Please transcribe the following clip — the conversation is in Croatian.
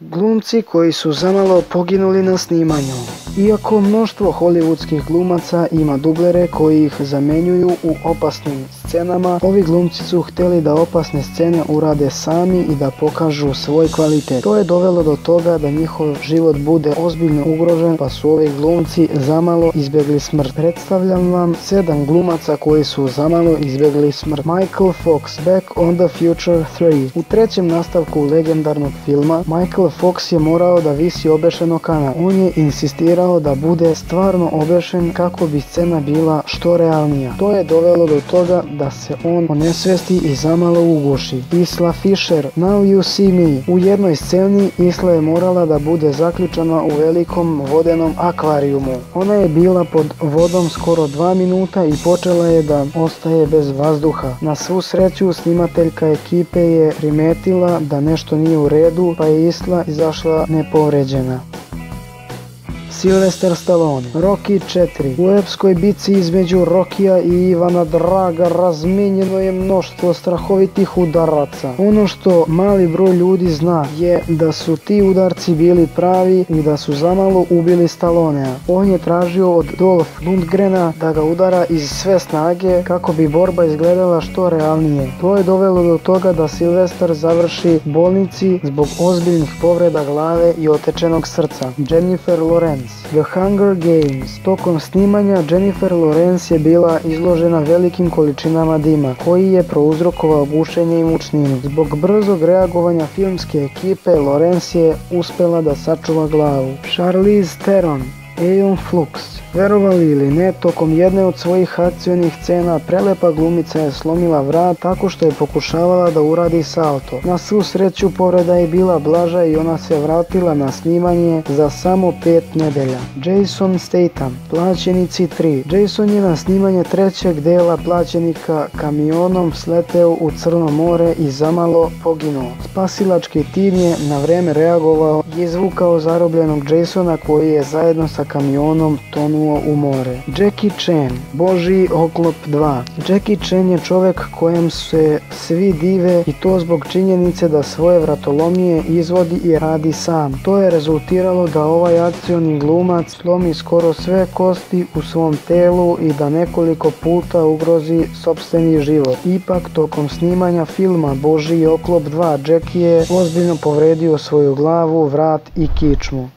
Glumci koji su zamalo poginuli na snimanju. Iako mnoštvo hollywoodskih glumaca ima dublere koji ih zamenjuju u opasnim scenama, ovi glumci su htjeli da opasne scene urade sami i da pokažu svoj kvalitet. To je dovelo do toga da njihov život bude ozbiljno ugrožen pa su ovi glumci zamalo izbjegli smrt. Predstavljam vam sedam glumaca koji su zamalo izbjegli smrt. Michael Fox, Back on the Future 3. U trećem nastavku legendarnog filma Michael Fox je morao da visi obešeno kana. On je insistirao da bude stvarno obešen kako bi scena bila što realnija. To je dovelo do toga da se on onesvesti i zamalo uguši. Isla Fisher, Now You See Me. U jednoj sceni Isla je morala da bude zaključana u velikom vodenom akvarijumu. Ona je bila pod vodom skoro dva minuta i počela je da ostaje bez vazduha. Na svu sreću snimateljka ekipe je primetila da nešto nije u redu pa je Isla izašla nepovređena. Sylvester Stallone. Rocky 4. U epskoj bici između Rokija i Ivana Draga razmijenjeno je mnoštvo strahovitih udaraca. Ono što mali broj ljudi zna je da su ti udarci bili pravi i da su zamalo ubili Stallonea. On je tražio od Dolph Lundgrena da ga udara iz sve snage kako bi borba izgledala što realnije. To je dovelo do toga da Sylvester završi bolnici zbog ozbiljnih povreda glave i otečenog srca. Jennifer Lawrence The Hunger Games. Tokom snimanja Jennifer Lawrence je bila izložena velikim količinama dima, koji je prouzrokovao gušenje i mučninu. Zbog brzog reagovanja filmske ekipe, Lawrence je uspela da sačuva glavu. Charlize Theron Aeon Flux. Verovali ili ne, tokom jedne od svojih akcijnih scena prelepa glumica je slomila vrat tako što je pokušavala da uradi salto. Na svu sreću povreda je bila blaža i ona se vratila na snimanje za samo pet nedelja. Jason Statham, Plaćenici 3. Jason je na snimanje trećeg dela Plaćenika kamionom sleteo u Crno more i zamalo poginuo. Spasilački tim je na vreme reagovao i izvukao zarobljenog Jasona koji je zajedno sa kamionom tonuo u more. Jackie Chan, Boži oklop 2. Jackie Chan je čovjek kojem se svi dive i to zbog činjenice da svoje vratolomije izvodi i radi sam. To je rezultiralo da ovaj akcioni glumac slomi skoro sve kosti u svom telu i da nekoliko puta ugrozi sobstveni život. Ipak tokom snimanja filma Boži oklop 2 Jackie je ozbiljno povredio svoju glavu, vrat i kičmu.